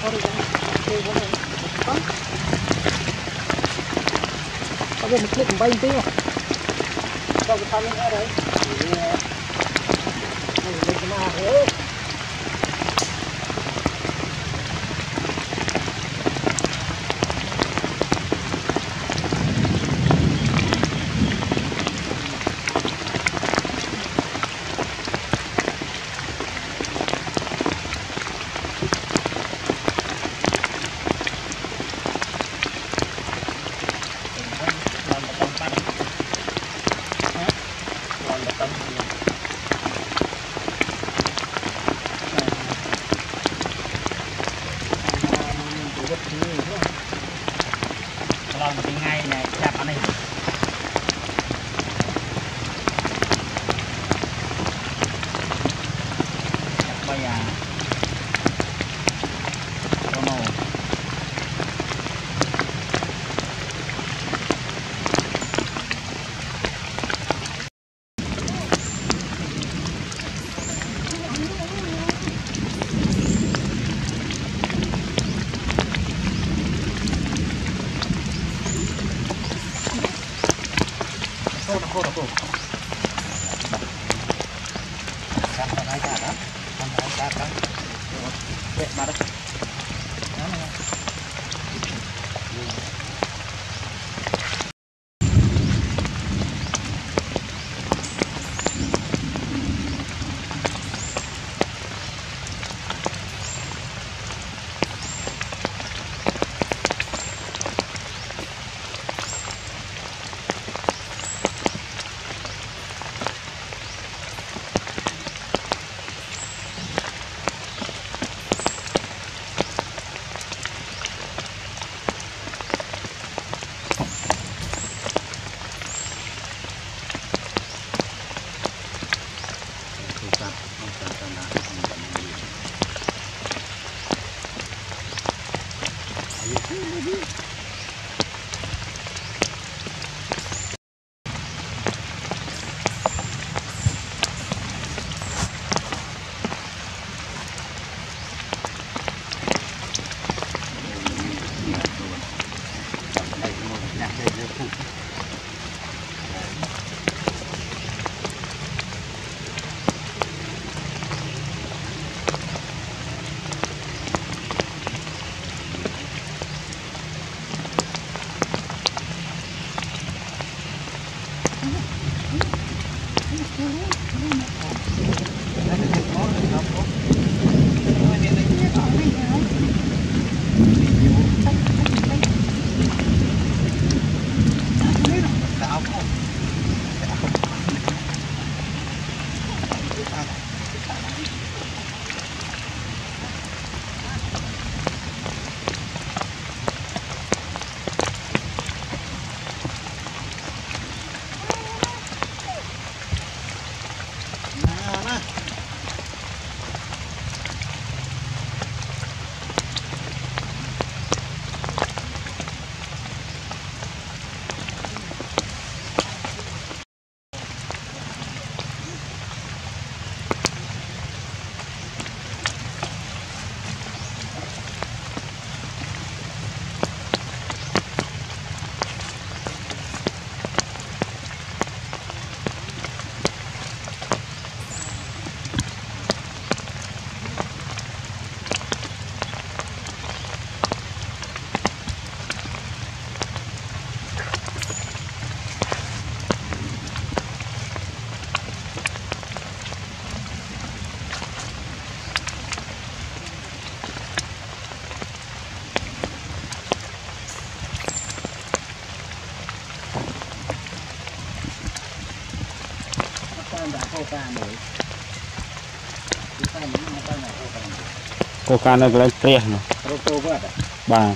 có cái một clip bay tí không có cái thằng này đấy này mình thế วัดนี้ลองเป็นไงเนี่ยจับอะไร Sampai naik ke atas, sampai naik ke atas. Oke, marah. Thank you. Aman. កោកានៅកន្លែងព្រះនោះ Rô tô vớt à? បាទ